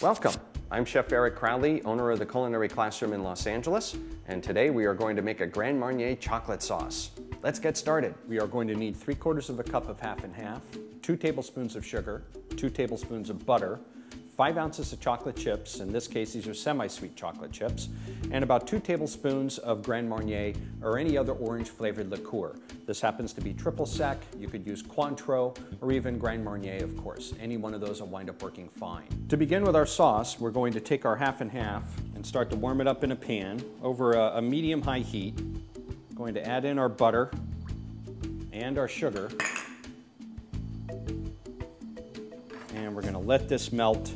Welcome. I'm Chef Eric Crowley, owner of the Culinary Classroom in Los Angeles, and today we are going to make a Grand Marnier chocolate sauce. Let's get started. We are going to need three quarters of a cup of half and half, two tablespoons of sugar, two tablespoons of butter, five ounces of chocolate chips, in this case these are semi-sweet chocolate chips, and about two tablespoons of Grand Marnier or any other orange flavored liqueur. This happens to be triple sec, you could use Cointreau, or even Grand Marnier of course. Any one of those will wind up working fine. To begin with our sauce, we're going to take our half and half and start to warm it up in a pan over a, a medium-high heat. Going to add in our butter and our sugar. And we're gonna let this melt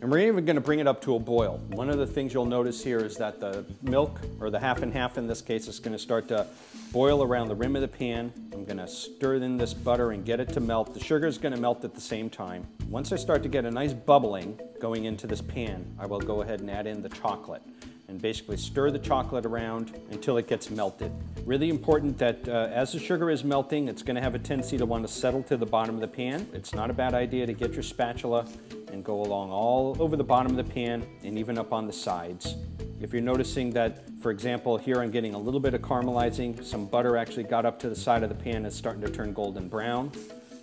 and we're even gonna bring it up to a boil. One of the things you'll notice here is that the milk, or the half and half in this case, is gonna start to boil around the rim of the pan. I'm gonna stir in this butter and get it to melt. The sugar is gonna melt at the same time. Once I start to get a nice bubbling going into this pan, I will go ahead and add in the chocolate and basically stir the chocolate around until it gets melted. Really important that uh, as the sugar is melting, it's gonna have a tendency to want to settle to the bottom of the pan. It's not a bad idea to get your spatula and go along all over the bottom of the pan and even up on the sides. If you're noticing that, for example, here I'm getting a little bit of caramelizing, some butter actually got up to the side of the pan, it's starting to turn golden brown,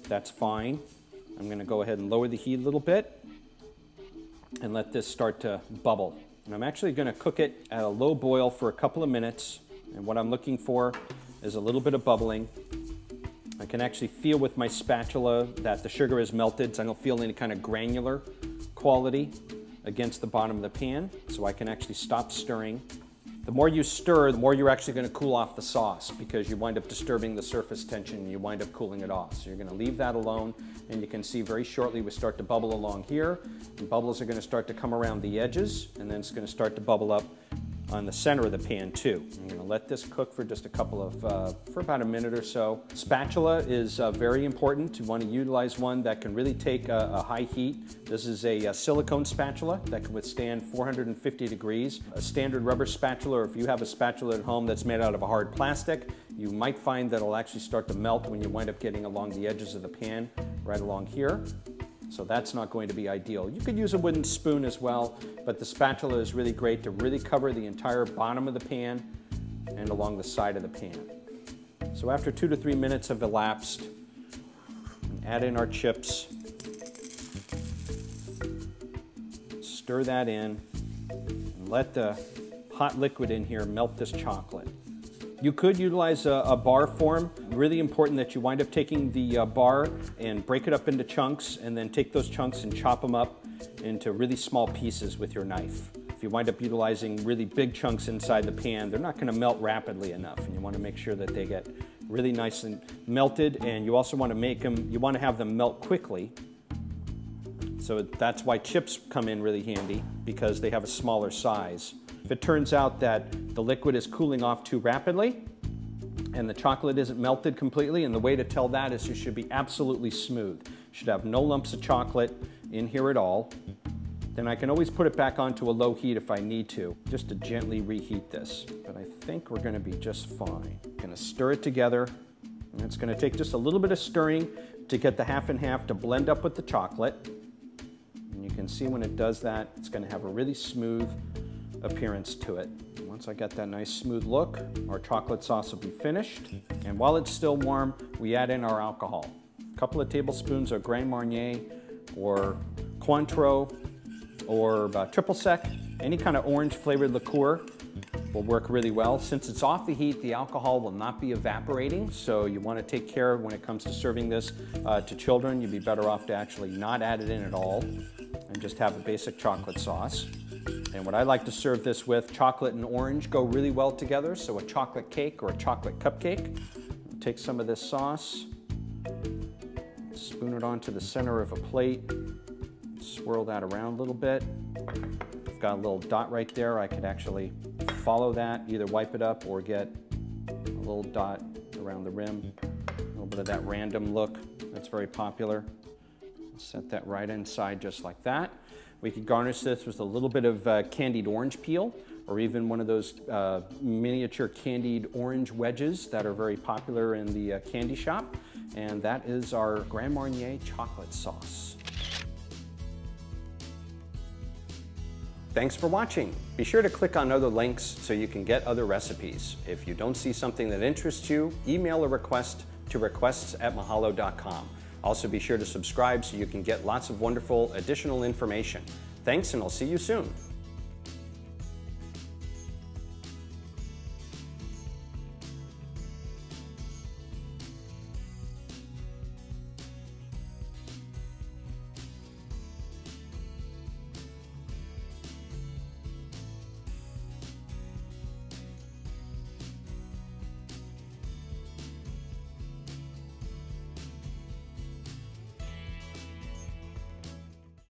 that's fine. I'm gonna go ahead and lower the heat a little bit and let this start to bubble. And I'm actually gonna cook it at a low boil for a couple of minutes. And what I'm looking for is a little bit of bubbling. I can actually feel with my spatula that the sugar is melted, so I don't feel any kind of granular quality against the bottom of the pan. So I can actually stop stirring. The more you stir, the more you're actually gonna cool off the sauce because you wind up disturbing the surface tension and you wind up cooling it off. So you're gonna leave that alone and you can see very shortly we start to bubble along here. And bubbles are gonna start to come around the edges and then it's gonna start to bubble up on the center of the pan too. I'm gonna let this cook for just a couple of, uh, for about a minute or so. Spatula is uh, very important. You wanna utilize one that can really take a, a high heat. This is a, a, silicone spatula that can withstand 450 degrees. A standard rubber spatula, or if you have a spatula at home that's made out of a hard plastic, you might find that it'll actually start to melt when you wind up getting along the edges of the pan, right along here. So that's not going to be ideal. You could use a wooden spoon as well, but the spatula is really great to really cover the entire bottom of the pan and along the side of the pan. So after two to three minutes have elapsed, add in our chips, stir that in, and let the hot liquid in here melt this chocolate. You could utilize a, a, bar form. Really important that you wind up taking the uh, bar and break it up into chunks and then take those chunks and chop them up into really small pieces with your knife. If you wind up utilizing really big chunks inside the pan, they're not gonna melt rapidly enough and you wanna make sure that they get really nice and melted and you also wanna make them, you wanna have them melt quickly. So that's why chips come in really handy because they have a smaller size. If it turns out that the liquid is cooling off too rapidly and the chocolate isn't melted completely, and the way to tell that is it should be absolutely smooth. Should have no lumps of chocolate in here at all. Then I can always put it back onto a low heat if I need to, just to gently reheat this. But I think we're gonna be just fine. Gonna stir it together, and it's gonna take just a little bit of stirring to get the half and half to blend up with the chocolate. And you can see when it does that, it's gonna have a really smooth appearance to it. Once I get that nice smooth look, our chocolate sauce will be finished. And while it's still warm, we add in our alcohol. A couple of tablespoons of Grand Marnier or Cointreau or uh, triple sec, any kind of orange flavored liqueur will work really well. Since it's off the heat, the alcohol will not be evaporating, so you want to take care when it comes to serving this uh, to children. You'd be better off to actually not add it in at all and just have a basic chocolate sauce. And what I like to serve this with, chocolate and orange go really well together, so a chocolate cake or a chocolate cupcake. Take some of this sauce, spoon it onto the center of a plate, swirl that around a little bit. I've got a little dot right there. I could actually follow that, either wipe it up or get a little dot around the rim. A little bit of that random look that's very popular. Set that right inside just like that. We could garnish this with a little bit of uh, candied orange peel or even one of those uh, miniature candied orange wedges that are very popular in the uh, candy shop. And that is our Grand Marnier chocolate sauce. Thanks for watching. Be sure to click on other links so you can get other recipes. If you don't see something that interests you, email a request to requests at mahalo.com. Also be sure to subscribe so you can get lots of wonderful additional information. Thanks and I'll see you soon.